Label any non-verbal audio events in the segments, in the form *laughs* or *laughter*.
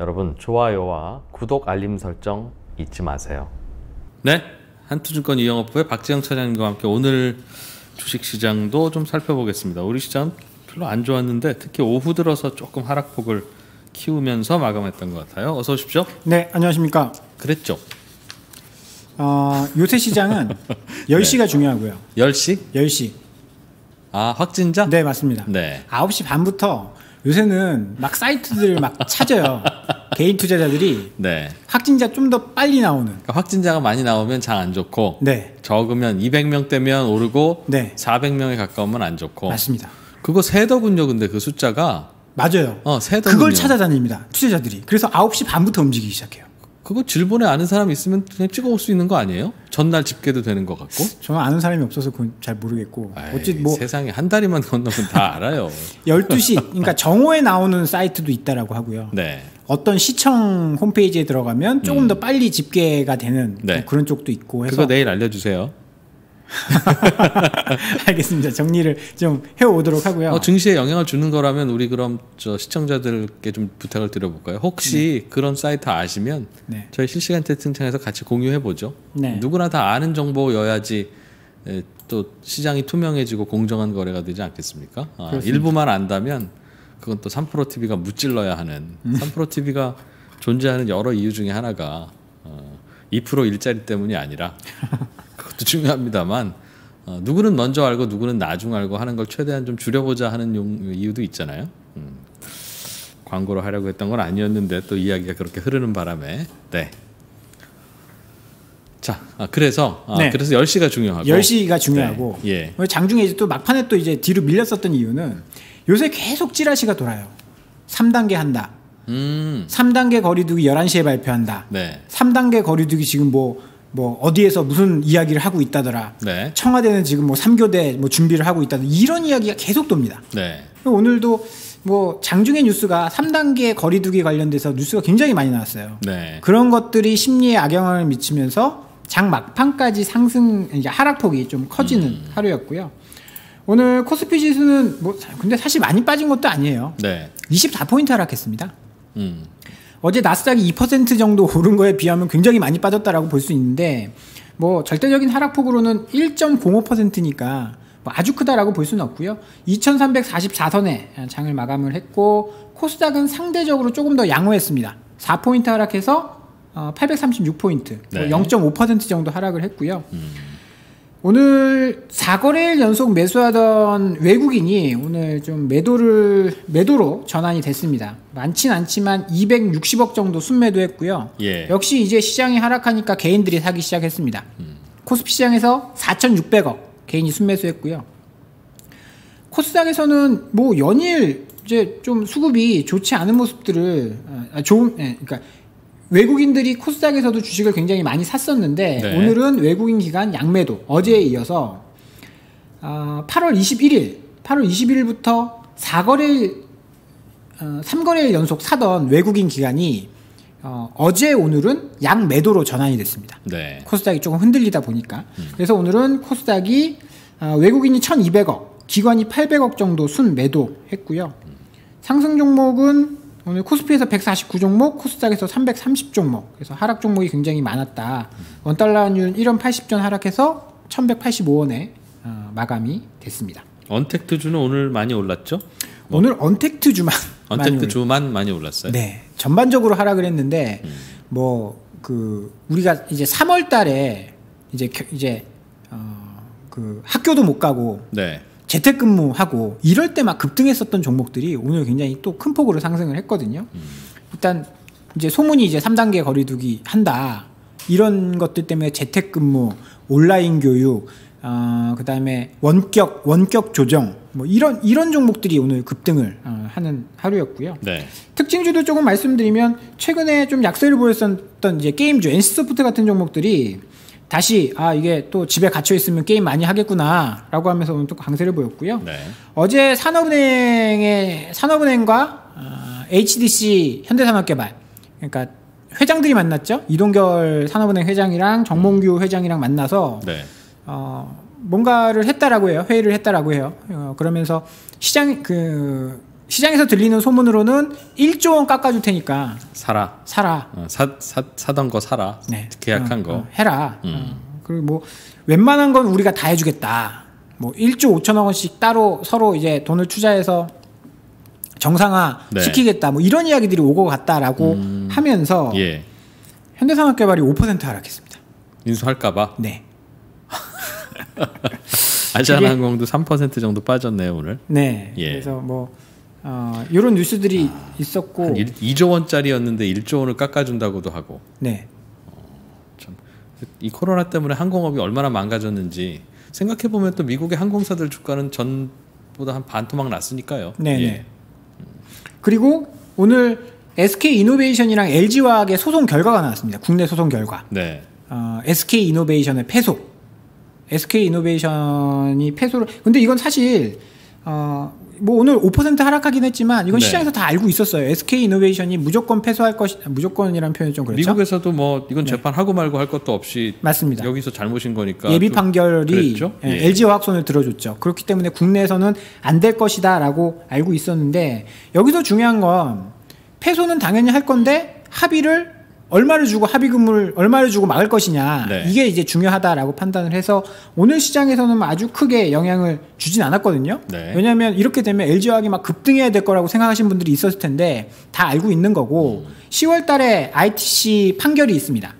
여러분 좋아요와 구독 알림 설정 잊지 마세요. 네, 한투증권 이영업부의 박지영 차장님과 함께 오늘 주식시장도 좀 살펴보겠습니다. 우리 시장 별로 안 좋았는데 특히 오후 들어서 조금 하락폭을 키우면서 마감했던 것 같아요. 어서 오십시오. 네, 안녕하십니까. 그랬죠. 어, 요새 시장은 *laughs* 10시가 중요하고요. 10시? 10시. 아, 확진자? 네, 맞습니다. 네. 9시 반부터 요새는 막 사이트들 막 찾아요. *laughs* 개인 투자자들이 네. 확진자 좀 더 빨리 나오는. 그러니까 확진자가 많이 나오면 장안 좋고 네, 적으면 200명대면 오르고 네. 400명에 가까우면 안 좋고 맞습니다. 그거 세더군요. 근데 그 숫자가 맞아요. 어, 세더군요. 그걸 찾아다닙니다. 투자자들이. 그래서 9시 반부터 움직이기 시작해요. 그거 질본에 아는 사람 있으면 그냥 찍어올 수 있는 거 아니에요? 전날 집계도 되는 것 같고. 저는 아는 사람이 없어서 그건 잘 모르겠고. 아이, 어찌 뭐 세상에 한 다리만 건너면 다 알아요. *laughs* 12시, 그러니까 정오에 나오는 사이트도 있다라고 하고요. 네. 어떤 시청 홈페이지에 들어가면 조금 더 빨리 집계가 되는 네. 뭐 그런 쪽도 있고 해서 그거 내일 알려 주세요. *laughs* 알겠습니다. 정리를 좀 해오도록 하고요. 어, 증시에 영향을 주는 거라면 우리 그럼 저 시청자들께 좀 부탁을 드려볼까요? 혹시 그런 사이트 아시면 네. 저희 실시간 채팅창에서 같이 공유해 보죠. 네. 누구나 다 아는 정보여야지 에, 또 시장이 투명해지고 공정한 거래가 되지 않겠습니까? 아. 일부만 안다면 그건 또 3프로 TV가 무찔러야 하는 음. 3프로 TV가 존재하는 여러 이유 중에 하나가 어, 2% 일자리 때문이 아니라 그 *laughs* 것도 중요합니다만 어, 누구는 먼저 알고 누구는 나중 알고 하는 걸 최대한 좀 줄여보자 하는 용, 이유도 있잖아요. 음. 광고를 하려고 했던 건 아니었는데 또 이야기가 그렇게 흐르는 바람에 네. 자, 아, 그래서 아, 네. 그래서 10시가 중요하고 10시가 중요하고 네. 예. 장중에 이제 또 막판에 또 이제 뒤로 밀렸었던 이유는 요새 계속 찌라시가 돌아요. 3단계 한다. 음. 3단계 거리두기 11시에 발표한다. 네. 3단계 거리두기 지금 뭐, 뭐 어디에서 무슨 이야기를 하고 있다더라. 네. 청와대는 지금 뭐 3교대 뭐 준비를 하고 있다. 이런 이야기가 계속 돕니다. 네. 오늘도 뭐 장중의 뉴스가 3단계 거리두기 관련돼서 뉴스가 굉장히 많이 나왔어요. 네. 그런 것들이 심리에 악영향을 미치면서 장 막판까지 상승 이제 하락폭이 좀 커지는 음. 하루였고요. 오늘 코스피 지수는 뭐 근데 사실 많이 빠진 것도 아니에요. 네. 24포인트 하락했습니다. 음. 어제 나스닥이 2% 정도 오른 거에 비하면 굉장히 많이 빠졌다라고 볼 수 있는데 뭐 절대적인 하락폭으로는 1.05%니까 뭐 아주 크다라고 볼 수는 없고요. 2,344선에 장을 마감을 했고 코스닥은 상대적으로 조금 더 양호했습니다. 4포인트 하락해서 어, 836포인트, 네. 뭐0.5% 정도 하락을 했고요. 오늘 4거래일 연속 매수하던 외국인이 오늘 좀 매도를 매도로 전환이 됐습니다. 많진 않지만 260억 정도 순매도했고요. 예. 역시 이제 시장이 하락하니까 개인들이 사기 시작했습니다. 코스피 시장에서 4,600억 개인이 순매수했고요. 코스닥에서는 뭐 연일 이제 좀 수급이 좋지 않은 모습들을 아, 좋은 예, 그러니까 외국인들이 코스닥에서도 주식을 굉장히 많이 샀었는데 네. 오늘은 외국인 기간 양매도 어제에 이어서 아, 8월 21일 8월 21일부터 4거래일 어, 3거래일 연속 사던 외국인 기간이 어, 어제 오늘은 양매도로 전환이 됐습니다. 네. 코스닥이 조금 흔들리다 보니까 그래서 오늘은 코스닥이 아, 외국인이 1,200억, 기관이 800억 정도 순 매도 했고요. 상승 종목은 오늘 코스피에서 149 종목, 코스닥에서 330 종목. 그래서 하락 종목이 굉장히 많았다. 원달러율 1원 80전 하락해서 1,185원에 어, 마감이 됐습니다. 언택트주는 오늘 많이 올랐죠? 오늘 언택트 주만 *laughs* 많이 올랐- 언택트주만 많이 올랐어요. 네, 전반적으로 하락을 했는데 뭐그 우리가 이제 3월 달에 이제 겨- 이제 어, 그 학교도 못 가고 네. 재택근무하고 이럴 때 막 급등했었던 종목들이 오늘 굉장히 또 큰 폭으로 상승을 했거든요. 일단 이제 소문이 이제 3단계 거리두기 한다. 이런 것들 때문에 재택근무, 온라인 교육, 어, 그다음에 원격 원격 조정 뭐 이런 이런 종목들이 오늘 급등을 어, 하는 하루였고요. 네. 특징주도 조금 말씀드리면 최근에 좀 약세를 보였었던 이제 게임주 NC소프트 같은 종목들이 다시 아 이게 또 집에 갇혀 있으면 게임 많이 하겠구나라고 하면서 오늘 또 강세를 보였고요. 네. 어제 산업은행의 산업은행과 어, HDC 현대산업개발 그러니까 회장들이 만났죠. 이동결 산업은행 회장이랑 정몽규 회장이랑 만나서 네. 어, 뭔가를 했다라고 해요. 회의를 했다라고 해요. 어, 그러면서 시장 그 시장에서 들리는 소문으로는 1조 원 깎아줄 테니까 사라. 사라. 어, 사, 사 사던 거 사라. 네. 계약한 어, 거. 어, 해라. 음. 어, 그리고 뭐 웬만한 건 우리가 다 해주겠다. 뭐 1조 5천억 원씩 따로 서로 이제 돈을 투자해서 정상화 네. 시키겠다. 뭐 이런 이야기들이 오고 갔다라고 하면서 예. 현대산업개발이 5% 하락했습니다. 인수할까봐. 네. *laughs* 아시아나항공도 3% 정도 빠졌네요 오늘. 네. 예. 그래서 뭐 어, 이런 뉴스들이 있었고, 한 1, 2조 원짜리였는데 1조 원을 깎아준다고도 하고. 네. 이 코로나 때문에 항공업이 얼마나 망가졌는지 생각해 보면 또 미국의 항공사들 주가는 전보다 한 반 토막 났으니까요. 네네. 예. 그리고 오늘 SK 이노베이션이랑 LG화학의 소송 결과가 나왔습니다. 국내 소송 결과. 네. 어, SK 이노베이션의 패소. SK 이노베이션이 패소를. 근데 이건 사실 어, 뭐 오늘 5% 하락하긴 했지만 이건 네. 시장에서 다 알고 있었어요. SK 이노베이션이 무조건 패소할 것이 무조건이라는 표현이 좀 그렇죠. 미국에서도 뭐 이건 재판 하고 말고 할 것도 없이 맞습니다. 여기서 잘못인 거니까 예비 좀 판결이? 예, 예. LG 화학손을 들어줬죠. 그렇기 때문에 국내에서는 안 될 것이다라고 알고 있었는데 여기서 중요한 건 패소는 당연히 할 건데 합의를 얼마를 주고 합의금을 얼마를 주고 막을 것이냐 네. 이게 이제 중요하다라고 판단을 해서 오늘 시장에서는 아주 크게 영향을 주진 않았거든요. 네. 왜냐하면 이렇게 되면 LG 화학이 막 급등해야 될 거라고 생각하신 분들이 있었을 텐데 다 알고 있는 거고 음. 10월달에 ITC 판결이 있습니다.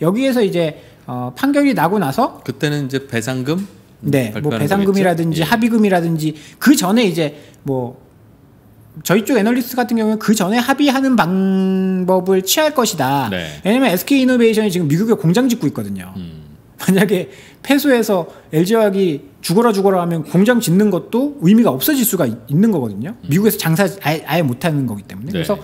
여기에서 이제 어, 판결이 나고 나서 그때는 이제 배상금 네, 뭐 배상금이라든지? 예. 합의금이라든지 그 전에 이제 뭐 저희 쪽 애널리스트 같은 경우는 그 전에 합의하는 방법을 취할 것이다. 네. 왜냐면 SK 이노베이션이 지금 미국에 공장 짓고 있거든요. 음. 만약에 폐소해서 LG화학이 죽어라 죽어라 하면 공장 짓는 것도 의미가 없어질 수가 있- 있는 거거든요. 미국에서 장사 아예, 아예 못하는 거기 때문에. 네. 그래서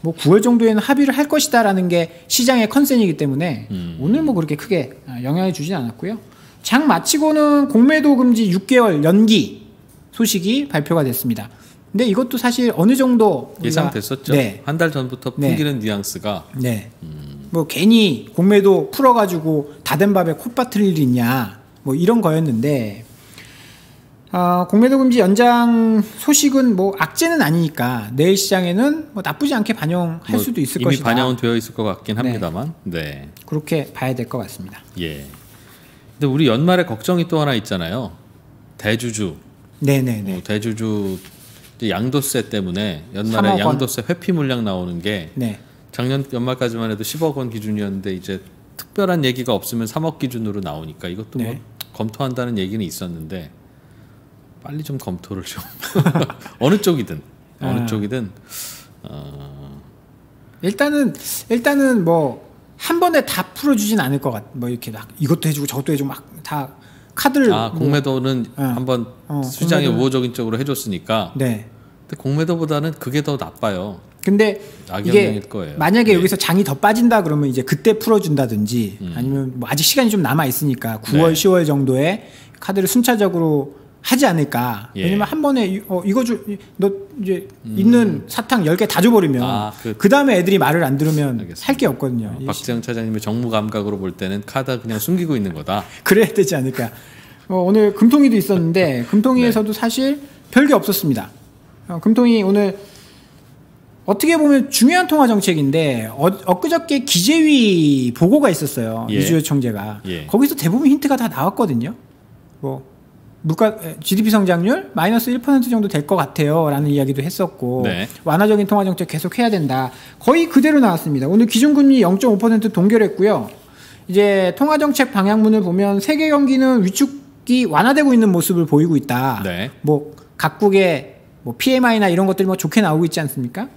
뭐 9월 정도에는 합의를 할 것이다라는 게 시장의 컨센이기 때문에 음. 오늘 뭐 그렇게 크게 아, 영향을 주진 않았고요. 장 마치고는 공매도 금지 6개월 연기 소식이 발표가 됐습니다. 근데 이것도 사실 어느 정도 예상됐었죠. 네. 한달 전부터 네. 풍기는 뉘앙스가 네. 뭐 괜히 공매도 풀어가지고 다 된 밥에 콧바틀 일이 있냐 뭐 이런 거였는데 아, 공매도 금지 연장 소식은 뭐 악재는 아니니까 내일 시장에는 뭐 나쁘지 않게 반영할 뭐 수도 있을 이미 것이다. 반영은 되어 있을 것 같긴 네. 합니다만. 네. 그렇게 봐야 될 것 같습니다. 예. 근데 우리 연말에 걱정이 또 하나 있잖아요. 대주주. 네네네. 뭐 대주주 양도세 때문에 연말에 3억 원. 양도세 회피 물량 나오는 게 네. 작년 연말까지만 해도 10억 원 기준이었는데 이제 특별한 얘기가 없으면 3억 기준으로 나오니까 이것도 뭐 네. 검토한다는 얘기는 있었는데 빨리 좀 검토를 좀 *laughs* 어느 쪽이든 어느 아. 쪽이든 어, 일단은 일단은 뭐 한 번에 다 풀어주진 않을 것 같. 뭐 이렇게 막 이것도 해주고 저것도 해주고 막 다 카드를 아 뭐- 공매도는 어. 한번 어, 시장에 공매도는- 우호적인 쪽으로 해줬으니까 네. 근데 공매도보다는 그게 더 나빠요. 근데 이게 거예요. 만약에 네. 여기서 장이 더 빠진다 그러면 이제 그때 풀어준다든지 아니면 뭐 아직 시간이 좀 남아 있으니까 9월, 음. 네. 10월 정도에 카드를 순차적으로 하지 않을까. 예. 왜냐면 한 번에 이- 어, 이거 주, 너 이제 있는 사탕 10개 다 줘버리면 음. 아, 그- 그 다음에 애들이 말을 안 들으면 알겠습니다. 할게 없거든요. 어, 이 박재영 차장님의 정무 감각으로 볼 때는 카드 그냥 숨기고 있는 거다. *laughs* 그래야 되지 않을까. 어, 오늘 금통위도 있었는데 금통위에서도 네. 사실 별게 없었습니다. 어, 금통위 오늘 어떻게 보면 중요한 통화 정책인데 어, 엊그저께 기재위 보고가 있었어요. 예. 이주열 총재가 예. 거기서 대부분 힌트가 다 나왔거든요. 뭐 물가 에, GDP 성장률 마이너스 1% 정도 될 것 같아요라는 이야기도 했었고 네. 완화적인 통화 정책 계속 해야 된다. 거의 그대로 나왔습니다. 오늘 기준금리 0.5% 동결했고요. 이제 통화 정책 방향문을 보면 세계 경기는 위축 이 완화되고 있는 모습을 보이고 있다. 네. 뭐 각국의 뭐 PMI나 이런 것들이 뭐 좋게 나오고 있지 않습니까?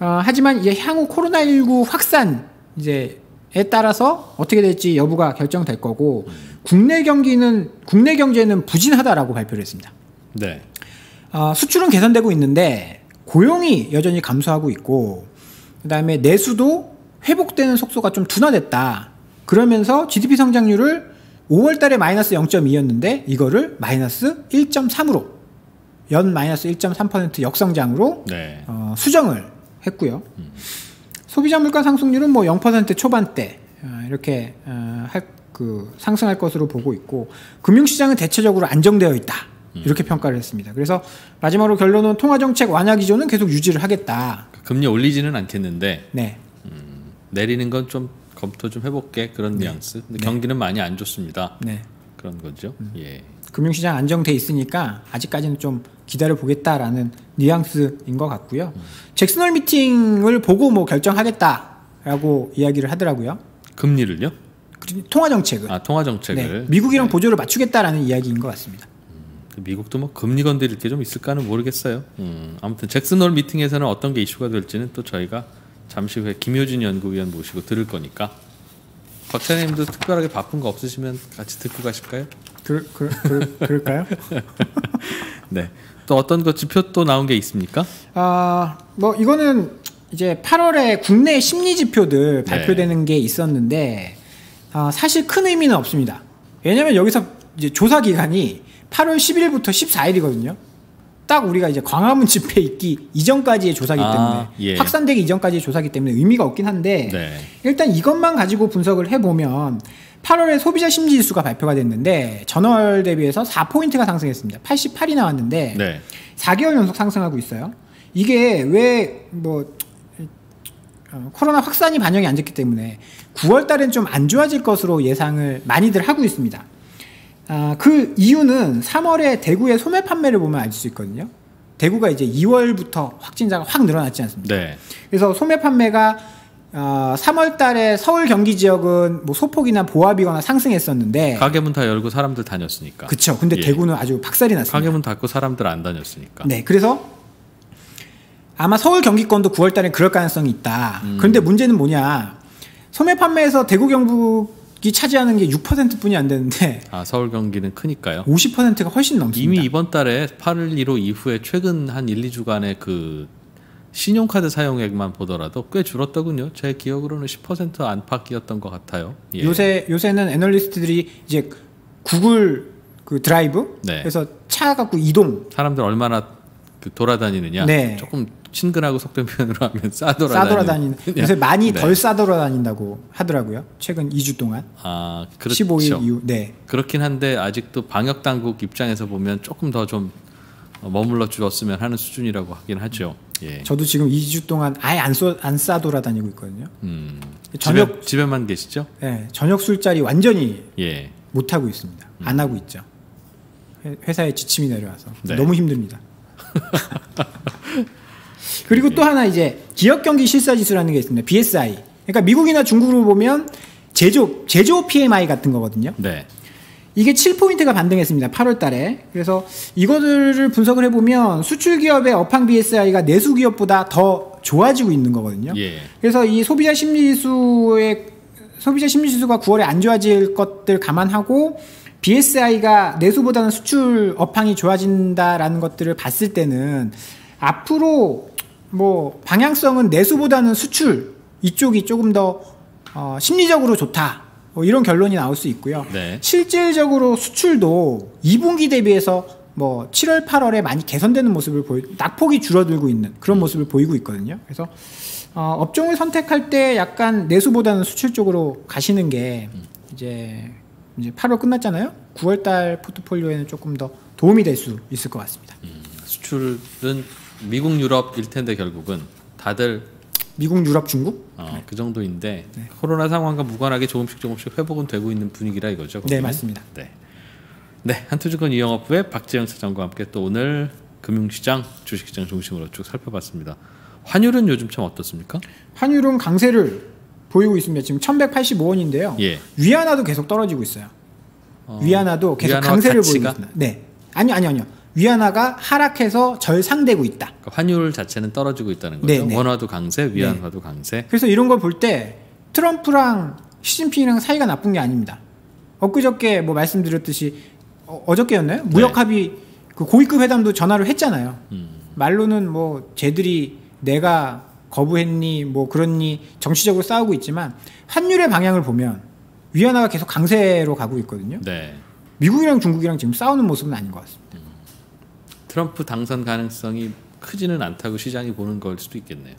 어, 하지만 이제 향후 코로나19 확산 이제 에 따라서 어떻게 될지 여부가 결정될 거고 국내 경기는 국내 경제는 부진하다라고 발표를 했습니다. 네. 어, 수출은 개선되고 있는데 고용이 여전히 감소하고 있고 그다음에 내수도 회복되는 속도가 좀 둔화됐다. 그러면서 GDP 성장률을 5월 달에 마이너스 0.2였는데 이거를 마이너스 1.3으로 연 마이너스 1.3% 역성장으로 네. 어, 수정을 했고요. 소비자 물가 상승률은 뭐 0% 초반대 어, 이렇게 어, 할, 그 상승할 것으로 보고 있고 금융시장은 대체적으로 안정되어 있다. 이렇게 평가를 했습니다. 그래서 마지막으로 결론은 통화 정책 완화 기조는 계속 유지를 하겠다. 금리 올리지는 않겠는데 네. 내리는 건 좀 검토 좀 해볼게 그런 뉘앙스. 근데 경기는 많이 안 좋습니다. 네. 그런 거죠. 예. 금융시장 안정돼 있으니까 아직까지는 좀 기다려 보겠다라는 뉘앙스인 것 같고요. 잭슨홀 미팅을 보고 뭐 결정하겠다라고 이야기를 하더라고요. 금리를요? 통화 정책을. 아 통화 정책을. 네. 미국이랑 보조를 맞추겠다라는 이야기인 것 같습니다. 그 미국도 뭐 금리 건드릴 게 좀 있을까는 모르겠어요. 음, 아무튼 잭슨홀 미팅에서는 어떤 게 이슈가 될지는 또 저희가 잠시 후에 김효진 연구위원 모시고 들을 거니까 박찬님도 특별하게 바쁜 거 없으시면 같이 듣고 가실까요? 그, 그, 그, 그럴까요? 네. 또 어떤 거 지표 또 나온 게 있습니까? 아, 뭐 이거는 이제 8월에 국내 심리 지표들 네. 발표되는 게 있었는데 아, 사실 큰 의미는 없습니다. 왜냐면 여기서 이제 조사 기간이 8월 11일부터 14일이거든요. 딱 우리가 이제 광화문 집회 있기 이전까지의 조사기 때문에 아, 예. 확산되기 이전까지의 조사기 때문에 의미가 없긴 한데 네. 일단 이것만 가지고 분석을 해보면 8월에 소비자 심리 지수가 발표가 됐는데 전월 대비해서 4포인트가 상승했습니다. 88이 나왔는데 네. 4개월 연속 상승하고 있어요. 이게 왜뭐 코로나 확산이 반영이 안 됐기 때문에 9월 달엔 좀 안 좋아질 것으로 예상을 많이들 하고 있습니다. 아, 그 이유는 3월에 대구의 소매 판매를 보면 알 수 있거든요. 대구가 이제 2월부터 확진자가 확 늘어났지 않습니까? 네. 그래서 소매 판매가 어, 3월 달에 서울 경기 지역은 뭐 소폭이나 보합이거나 상승했었는데 가게문 다 열고 사람들 다녔으니까. 그쵸. 근데 예. 대구는 아주 박살이 났습니다. 가게문 닫고 사람들 안 다녔으니까. 네, 그래서 아마 서울 경기권도 9월 달에 그럴 가능성이 있다. 음. 그런데 문제는 뭐냐? 소매 판매에서 대구 경북 이 차지하는 게 6%뿐이 안 되는데 아 서울 경기는 크니까요. 50%가 훨씬 넘습니다. 이미 이번 달에 8월 1호 이후에 최근 한 1, 2주간의 그 신용카드 사용액만 보더라도 꽤 줄었더군요. 제 기억으로는 10% 안팎이었던 것 같아요. 예. 요새 요새는 애널리스트들이 이제 구글 그 드라이브 네. 그래서 차 갖고 이동 사람들 얼마나 그 돌아다니느냐. 네. 조금 친근하고 속된 표현으로 하면 싸돌아다니는. 싸돌아다니는 요새 많이 네. 덜 싸돌아다닌다고 하더라고요. 최근 2주 동안 아 그렇죠. 15일 이후 네. 그렇긴 한데 아직도 방역 당국 입장에서 보면 조금 더 좀 머물러 주었으면 하는 수준이라고 하긴 하죠. 예. 저도 지금 2주 동안 아예 안, 쏘, 안 싸돌아다니고 있거든요. 음. 저녁 집에, 집에만 계시죠? 네, 저녁 술자리 완전히 예. 못 하고 있습니다. 안 하고 있죠. 회- 회사에 지침이 내려와서 네. 너무 힘듭니다. *laughs* 그리고 또 하나 이제 기업 경기 실사 지수라는 게 있습니다. BSI. 그러니까 미국이나 중국으로 보면 제조 제조 PMI 같은 거거든요. 네. 이게 7포인트가 반등했습니다. 8월 달에. 그래서 이거들을 분석을 해보면 수출 기업의 업황 BSI가 내수 기업보다 더 좋아지고 있는 거거든요. 예. 그래서 이 소비자 심리지수의 소비자 심리지수가 9월에 안 좋아질 것들 감안하고 BSI가 내수보다는 수출 업황이 좋아진다라는 것들을 봤을 때는 앞으로 뭐 방향성은 내수보다는 수출 이쪽이 조금 더 어, 심리적으로 좋다. 뭐 이런 결론이 나올 수 있고요. 네. 실질적으로 수출도 2분기 대비해서 뭐 7월, 8월에 많이 개선되는 모습을 보이, 낙폭이 줄어들고 있는 그런 모습을 보이고 있거든요. 그래서 어, 업종을 선택할 때 약간 내수보다는 수출 쪽으로 가시는 게 이제 이제 8월 끝났잖아요. 9월 달 포트폴리오에는 조금 더 도움이 될 수 있을 것 같습니다. 수출은 미국 유럽일 텐데 결국은 다들 미국, 유럽, 중국? 어, 그 정도인데 코로나 상황과 무관하게 조금씩 조금씩 회복은 되고 있는 분위기라 이거죠. 네, 거기는? 맞습니다. 네. 네, 한투증권 이영업부의 박재영 사장과 함께 또 오늘 금융시장, 주식시장 중심으로 쭉 살펴봤습니다. 환율은 요즘 참 어떻습니까? 환율은 강세를 보이고 있습니다. 지금 1185원인데요. 예. 위안화도 계속 떨어지고 있어요. 어, 위안화도 계속 위안화와 강세를? 보이고 있습니다. 네. 아니요, 아니요, 아니요. 위안화가 하락해서 절상되고 있다. 그러니까 환율 자체는 떨어지고 있다는 거죠. 네, 네. 원화도 강세, 위안화도 강세. 그래서 이런 걸 볼 때 트럼프랑 시진핑이랑 사이가 나쁜 게 아닙니다. 엊그저께 뭐 말씀드렸듯이 어, 어저께였나요? 무역 합의 그 고위급 회담도 전화를 했잖아요. 음. 말로는 뭐 쟤들이 내가 거부했니 뭐 그렇니 정치적으로 싸우고 있지만 환율의 방향을 보면 위안화가 계속 강세로 가고 있거든요. 네. 미국이랑 중국이랑 지금 싸우는 모습은 아닌 것 같습니다. 트럼프 당선 가능성이 크지는 않다고 시장이 보는 걸 수도 있겠네요.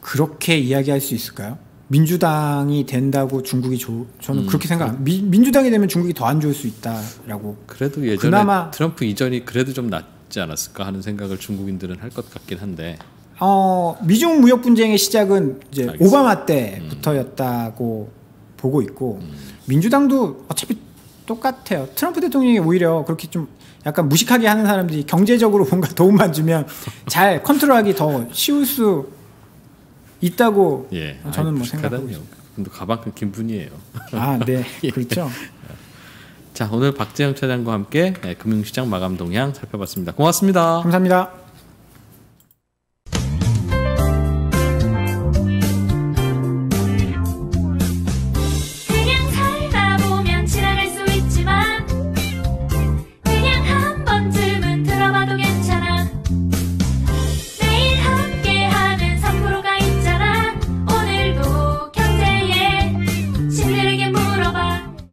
그렇게 이야기할 수 있을까요? 민주당이 된다고 중국이 좋 음. 저는 그렇게 생각. 미, 민주당이 되면 중국이 더 안 좋을 수 있다라고. 그래도 예전에 그나마- 트럼프 이전이 그래도 좀 낫지 않았을까 하는 생각을 중국인들은 할 것 같긴 한데 어 미중 무역 분쟁의 시작은 이제 알겠습니다. 음. 오바마 때부터였다고 보고 있고 민주당도 어차피 똑같아요. 트럼프 대통령이 오히려 그렇게 좀 약간 무식하게 하는 사람들이 경제적으로 뭔가 도움만 주면 잘 컨트롤하기 더 쉬울 수 있다고 예, 저는 아이, 뭐 생각하고 무식하다니요. 근데 가방끈 긴 분이에요. 아, 네, *laughs* 예. 그렇죠. 자 오늘 박재영 차장과 함께 예, 금융시장 마감 동향 살펴봤습니다. 고맙습니다. 감사합니다.